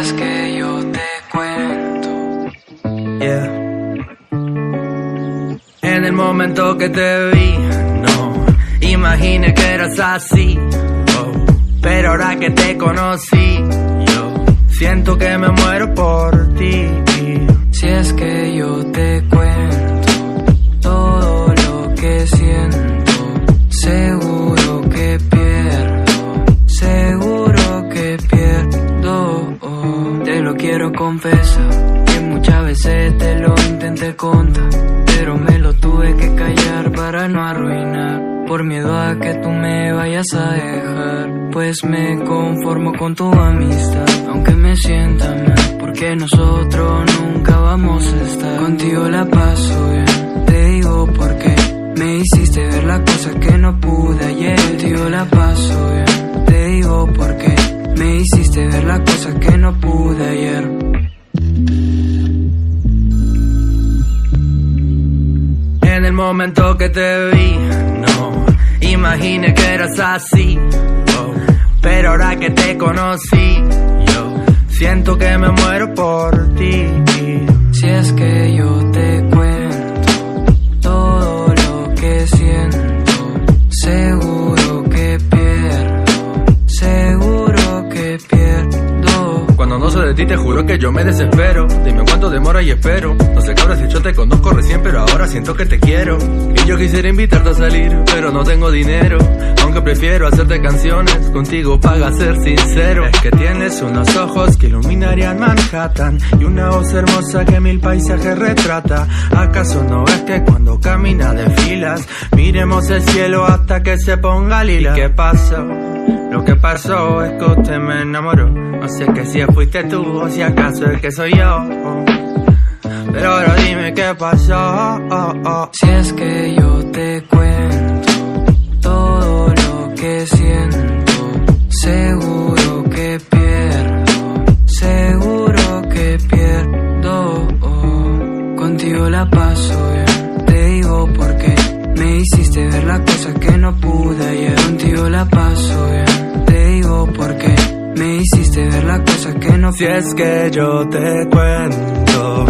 es que yo te cuento. Yeah. En el momento que te vi, no imaginé que eras así. oh. Pero ahora que te conocí, yo siento que me muero por confesar, que muchas veces te lo intenté contar, pero me lo tuve que callar para no arruinar. Por miedo a que tú me vayas a dejar, pues me conformo con tu amistad, aunque me sienta mal, porque nosotros nunca vamos a estar. Contigo la paso bien, te digo porque me hiciste ver la cosa que no pude ayer. Contigo la paso bien, te digo porque me hiciste ver la cosa que no pude el momento que te vi, no imaginé que eras así. oh. Pero ahora que te conocí, yo siento que me muero por ti. Si es que yo sé de ti te juro que yo me desespero. Dime cuánto demora y espero. No sé cabra si yo te conozco recién pero ahora siento que te quiero. Y yo quisiera invitarte a salir pero no tengo dinero. Aunque prefiero hacerte canciones contigo paga ser sincero. Es que tienes unos ojos que iluminarían Manhattan. Y una voz hermosa que mil paisajes retrata. ¿Acaso no ves que cuando camina desfilas Miremos el cielo hasta que se ponga lila ¿Y qué pasó? Lo que pasó es que usted me enamoró. No sé que si fuiste tú o si acaso es que soy yo. Pero ahora dime qué pasó. Si es que yo te cuento todo lo que siento, seguro que pierdo, seguro que pierdo. Contigo la paso bien, te digo porque me hiciste ver la cosa que no pude ayer. Contigo la paso bien, hiciste ver la cosa que no Si es que yo te cuento